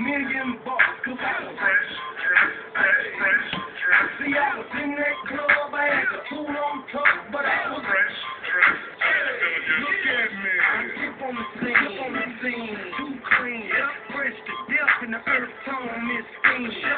million bucks, cause I was fresh, fresh, fresh, fresh, fresh. See, I was in that club, I had the tool on top, but I was fresh, fresh. fresh. Look at me. I keep on the scene, keep on the scene, too clean, fresh to death in the earth tone, is Fiend.